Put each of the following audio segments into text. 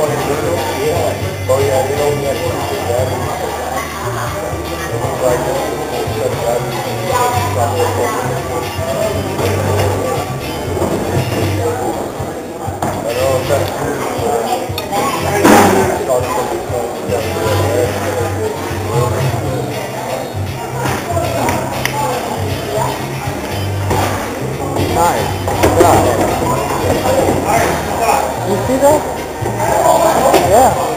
con à, này dưới lúc kia này tôi đi đâu nghe cũng được ra đi và những cũng được ra đi và người cũng Nice. Yeah. You see that? Yeah.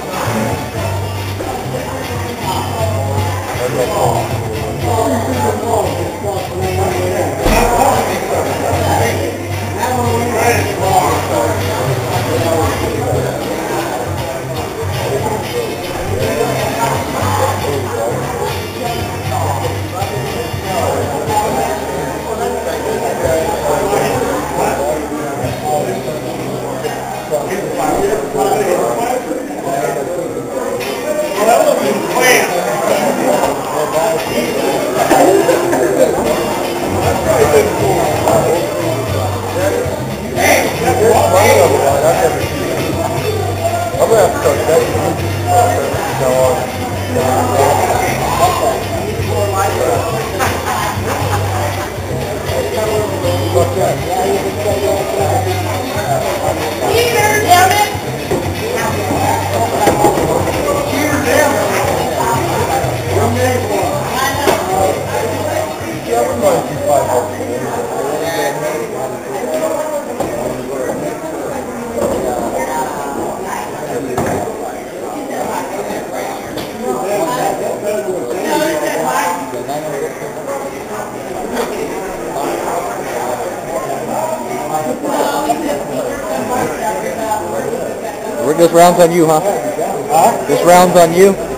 This round's on you, huh? Huh? This round's on you?